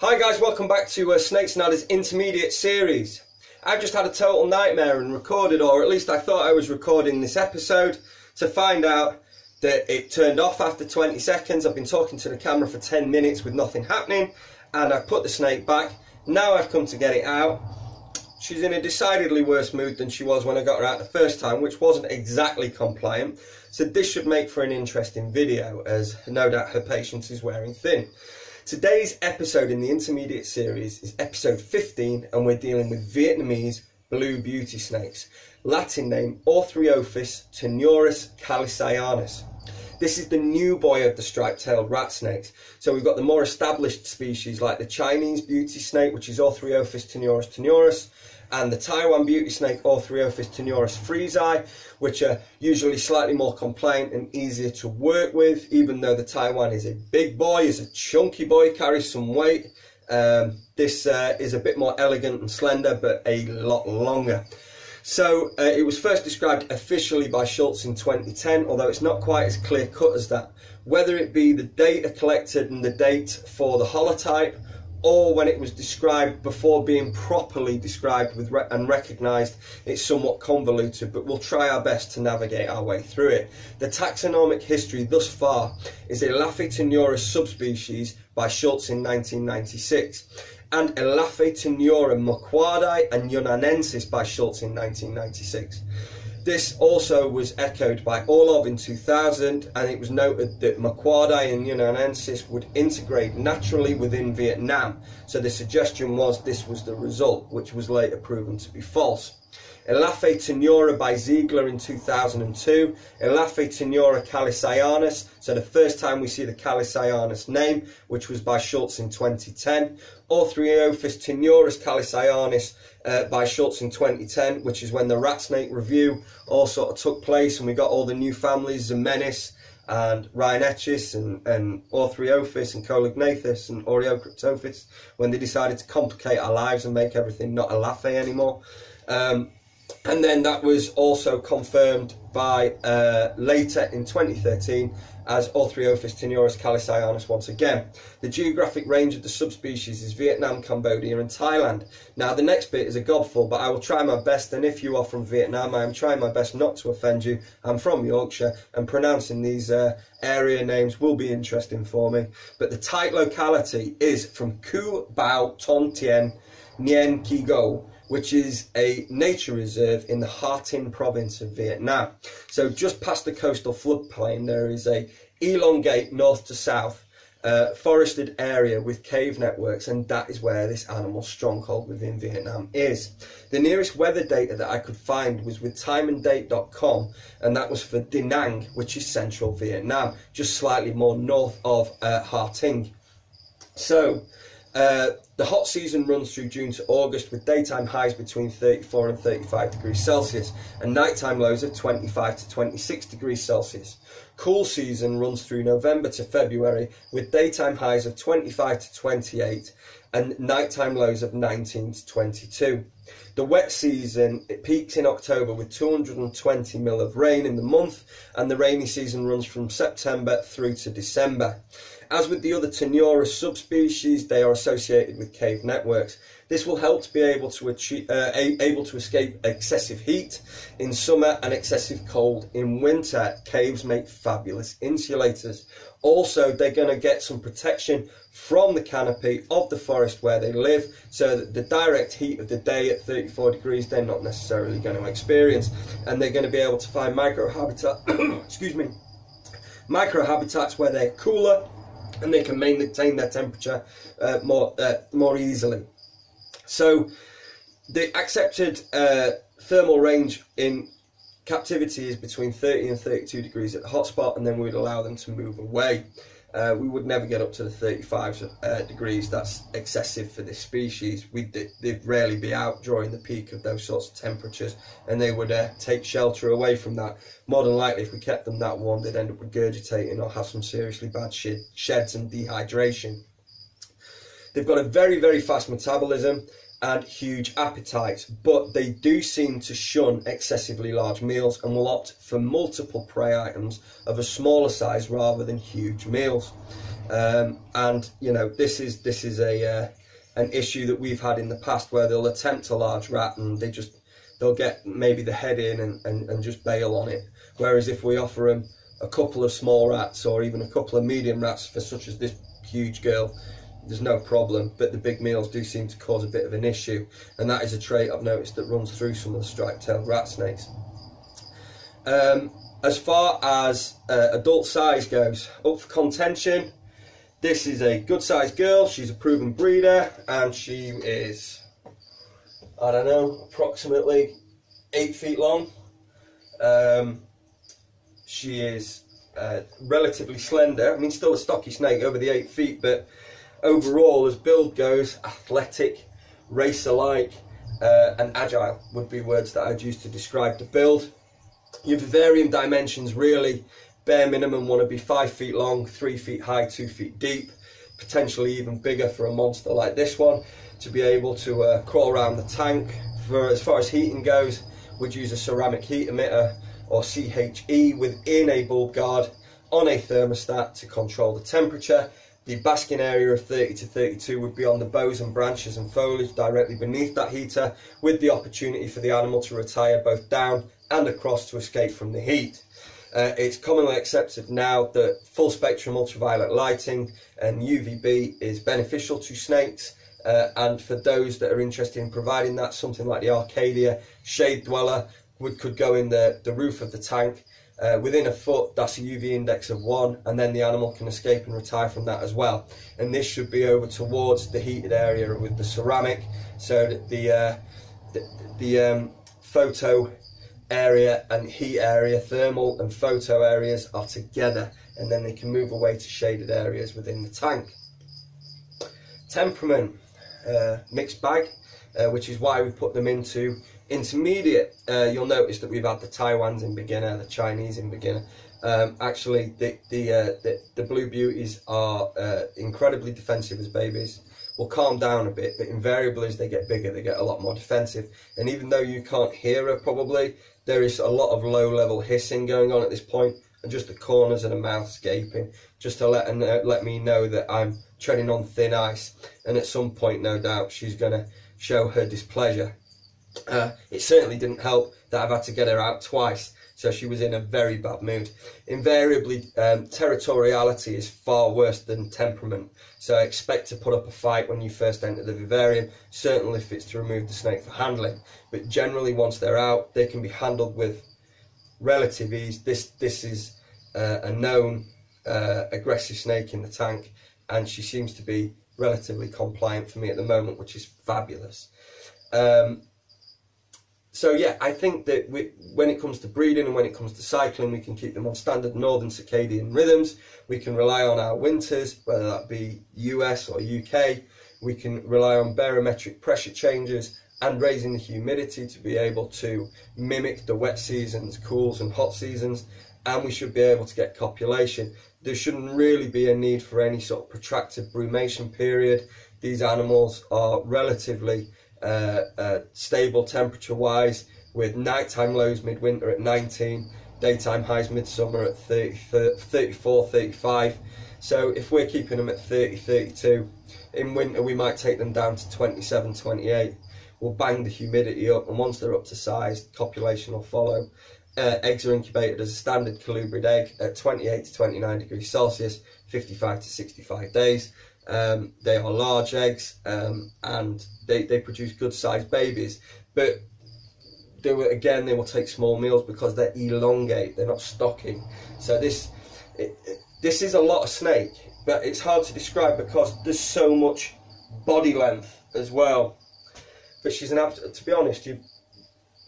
Hi guys, welcome back to uh, Snakes and Adders Intermediate Series. I've just had a total nightmare and recorded, or at least I thought I was recording this episode, to find out that it turned off after 20 seconds. I've been talking to the camera for 10 minutes with nothing happening, and I've put the snake back. Now I've come to get it out. She's in a decidedly worse mood than she was when I got her out the first time, which wasn't exactly compliant. So this should make for an interesting video, as no doubt her patience is wearing thin. Today's episode in the intermediate series is episode 15, and we're dealing with Vietnamese blue beauty snakes. Latin name Orthriophis taeniurus callicyanous. This is the new boy of the striped-tailed rat snakes. So we've got the more established species like the Chinese beauty snake, which is Orthriophis taeniurus taeniurus, and the Taiwan beauty snake Orthriophis taeniurus friesi, which are usually slightly more compliant and easier to work with, even though the Taiwan is a big boy, is a chunky boy, carries some weight. Um, this uh, is a bit more elegant and slender, but a lot longer. So uh, it was first described officially by Schultz in 2010, although it's not quite as clear cut as that. Whether it be the data collected and the date for the holotype, or when it was described before being properly described with re- and recognised, it's somewhat convoluted, but we'll try our best to navigate our way through it. The taxonomic history thus far is Elaphe taeniura subspecies by Schultz in 1996 and Elaphitenura mocquardi and yunnanensis by Schultz in 1996. This also was echoed by Orlov in 2000, and it was noted that Mocquardi and Yunnanensis would integrate naturally within Vietnam. So the suggestion was this was the result, which was later proven to be false. Elaphe taeniura by Ziegler in 2002, Elaphitenura callicyanous, so the first time we see the callicyanous name, which was by Schultz in 2010, Orthriophis taeniurus callicyanous uh, by Schultz in 2010, which is when the rat snake review all sort of took place and we got all the new families, Zamenis and Rhinechis and, and Orthriophis and Coelognathus and Oreocryptophis, when they decided to complicate our lives and make everything not Elaphe anymore. Um, and then that was also confirmed by uh, later in 2013 as Orthriophis taeniurus callicyanous once again. The geographic range of the subspecies is Vietnam, Cambodia and Thailand. Now the next bit is a gobful but I will try my best and if you are from Vietnam I am trying my best not to offend you. I'm from Yorkshire and pronouncing these uh, area names will be interesting for me. But the tight locality is from Cu Bao Ton Tien Nien Ki Go which is a nature reserve in the Ha Tinh province of Vietnam. So just past the coastal floodplain, there is a elongate north to south uh, forested area with cave networks, and that is where this animal stronghold within Vietnam is. The nearest weather data that I could find was with timeanddate.com, and that was for Da Nang, which is central Vietnam, just slightly more north of uh, Ha Tinh. So, uh, the hot season runs through June to August with daytime highs between 34 and 35 degrees Celsius and nighttime lows of 25 to 26 degrees Celsius. Cool season runs through November to February with daytime highs of 25 to 28 and nighttime lows of 19 to 22. The wet season it peaks in October with 220 mil of rain in the month and the rainy season runs from September through to December. As with the other Taeniura subspecies, they are associated with cave networks. This will help to be able to achieve, uh, able to escape excessive heat in summer and excessive cold in winter. Caves make fabulous insulators. Also, they're going to get some protection from the canopy of the forest where they live, so that the direct heat of the day at 34 degrees they're not necessarily going to experience, and they're going to be able to find microhabitat. excuse me, microhabitats where they're cooler and they can maintain their temperature uh, more uh, more easily. So the accepted uh, thermal range in captivity is between 30 and 32 degrees at the hotspot, and then we would allow them to move away. Uh, we would never get up to the 35 uh, degrees. That's excessive for this species. We'd, they'd rarely be out during the peak of those sorts of temperatures, and they would uh, take shelter away from that. More than likely, if we kept them that warm, they'd end up regurgitating or have some seriously bad sheds and dehydration. They've got a very, very fast metabolism and huge appetites, but they do seem to shun excessively large meals and will opt for multiple prey items of a smaller size rather than huge meals. Um, and you know this is this is a uh, an issue that we've had in the past where they'll attempt a large rat and they just they'll get maybe the head in and, and, and just bail on it. Whereas if we offer them a couple of small rats or even a couple of medium rats for such as this huge girl, there's no problem. But the big meals do seem to cause a bit of an issue, and that is a trait I've noticed that runs through some of the striped-tailed rat snakes. Um, as far as uh, adult size goes, up for contention, this is a good sized girl. She's a proven breeder and she is, I don't know, approximately eight feet long. Um, she is uh, relatively slender. I mean, still a stocky snake over the eight feet, but overall, as build goes, athletic, racer-like, uh, and agile would be words that I'd use to describe the build. Your vivarium dimensions really, bare minimum, want to be five feet long, three feet high, two feet deep, potentially even bigger for a monster like this one to be able to uh, crawl around the tank. For as far as heating goes, we'd use a ceramic heat emitter or CHE within a bulb guard on a thermostat to control the temperature. The basking area of 30 to 32 would be on the boughs and branches and foliage directly beneath that heater with the opportunity for the animal to retire both down and across to escape from the heat. Uh, it's commonly accepted now that full spectrum ultraviolet lighting and UVB is beneficial to snakes uh, and for those that are interested in providing that, something like the Arcadia Shade Dweller would, could go in the, the roof of the tank uh, within a foot, that's a UV index of one, and then the animal can escape and retire from that as well. And this should be over towards the heated area with the ceramic, so that the uh, the, the um, photo area and heat area, thermal and photo areas are together, and then they can move away to shaded areas within the tank. Temperament, uh, mixed bag, uh, which is why we put them into intermediate, uh, you'll notice that we've had the Taiwans in beginner, the Chinese in beginner. Um, actually, the the, uh, the, the blue beauties are uh, incredibly defensive as babies. Will calm down a bit, but invariably as they get bigger, they get a lot more defensive. And even though you can't hear her, probably there is a lot of low-level hissing going on at this point, and just the corners of the mouth gaping, just to let uh, let me know that I'm treading on thin ice. And at some point, no doubt, she's going to show her displeasure uh, it certainly didn't help that I've had to get her out twice, so she was in a very bad mood. Invariably, um, territoriality is far worse than temperament, so I expect to put up a fight when you first enter the vivarium, certainly if it's to remove the snake for handling. But generally, once they're out, they can be handled with relative ease. This, this is uh, a known uh, aggressive snake in the tank, and she seems to be relatively compliant for me at the moment, which is fabulous. Um, so yeah, I think that we, when it comes to breeding and when it comes to cycling, we can keep them on standard northern circadian rhythms. We can rely on our winters, whether that be US or UK. We can rely on barometric pressure changes and raising the humidity to be able to mimic the wet seasons, cools and hot seasons. And we should be able to get copulation. There shouldn't really be a need for any sort of protracted brumation period. These animals are relatively uh, uh, stable temperature wise with nighttime lows midwinter at 19 daytime highs midsummer at 30, 34 35 so if we're keeping them at 30 32 in winter we might take them down to 27 28 we'll bang the humidity up and once they're up to size copulation will follow. Uh, eggs are incubated as a standard colubrid egg at 28 to 29 degrees celsius 55 to 65 days um, they are large eggs um, and they, they produce good sized babies. But they will, again, they will take small meals because they're elongate, they're not stocking. So this, it, this is a lot of snake, but it's hard to describe because there's so much body length as well. But she's an absolute, to be honest, you're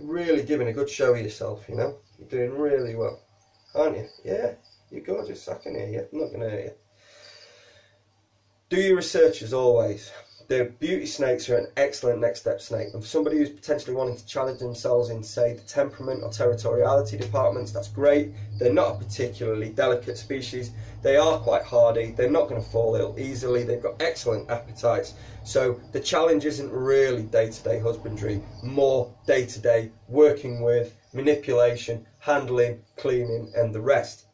really giving a good show of yourself, you know? You're doing really well, aren't you? Yeah, you're gorgeous, I can hear you. I'm not going to hear you. Do your research as always. The beauty snakes are an excellent next step snake, and for somebody who's potentially wanting to challenge themselves in, say, the temperament or territoriality departments, that's great. They're not a particularly delicate species. They are quite hardy. They're not going to fall ill easily. They've got excellent appetites. So the challenge isn't really day to day husbandry, more day to day working with, manipulation, handling, cleaning, and the rest.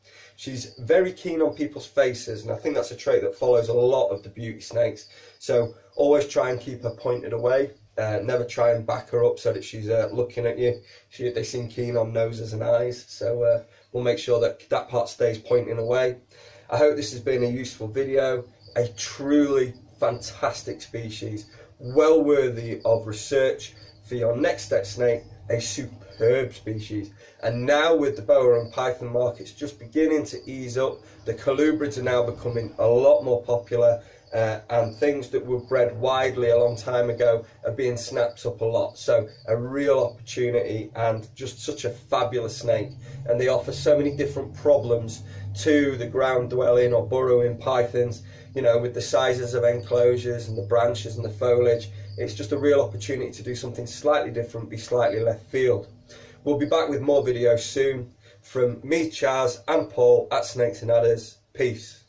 She's very keen on people's faces, and I think that's a trait that follows a lot of the beauty snakes. So always try and keep her pointed away. Uh, never try and back her up so that she's uh, looking at you. She, they seem keen on noses and eyes, so uh, we'll make sure that that part stays pointing away. I hope this has been a useful video. A truly fantastic species, well worthy of research for your next step snake, a superb species. And now with the boa and python markets just beginning to ease up, the colubrids are now becoming a lot more popular uh, and things that were bred widely a long time ago are being snapped up a lot. So a real opportunity and just such a fabulous snake. And they offer so many different problems to the ground dwelling or burrowing pythons, you know, with the sizes of enclosures and the branches and the foliage. It's just a real opportunity to do something slightly different, be slightly left field. We'll be back with more videos soon from me, Chaz, and Paul at Snakes and Adders. Peace.